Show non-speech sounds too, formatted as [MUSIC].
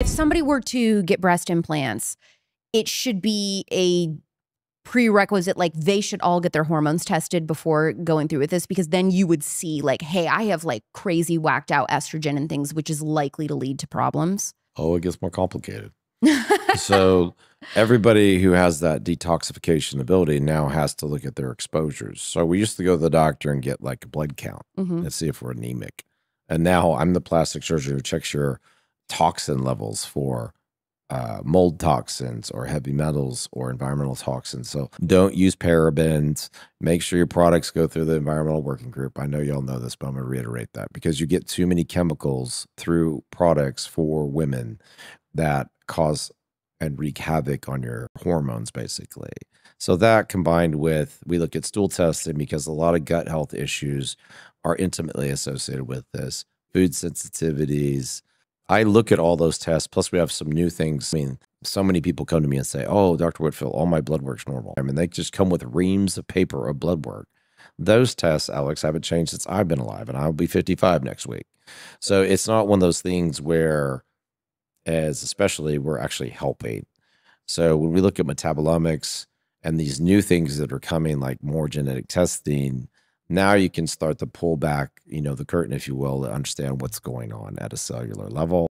If somebody were to get breast implants, it should be a prerequisite like they should all get their hormones tested before going through with this because then you would see like hey i have like crazy whacked out estrogen and things which is likely to lead to problems. Oh it gets more complicated. [LAUGHS] So everybody who has that detoxification ability now has to look at their exposures. So we used to go to the doctor and get like a blood count Mhm. and see if we're anemic. And now i'm the plastic surgeon who checks your toxin levels for uh, mold toxins or heavy metals or environmental toxins. So don't use parabens. Make sure your products go through the environmental working group. I know y'all know this, but I'm going to reiterate that because you get too many chemicals through products for women that cause and wreak havoc on your hormones, basically. So that combined with we look at stool testing because a lot of gut health issues are intimately associated with this. Food sensitivities, I look at all those tests. Plus, we have some new things. I mean, so many people come to me and say, "Oh, Dr. Whitfield, all my blood work's normal." I mean, they just come with reams of paper of blood work. Those tests, Alex, haven't changed since I've been alive, and I'll be 55 next week. So it's not one of those things where, as especially, we're actually helping. So when we look at metabolomics and these new things that are coming, like more genetic testing, now you can start to pull back, you know, the curtain, if you will, to understand what's going on at a cellular level.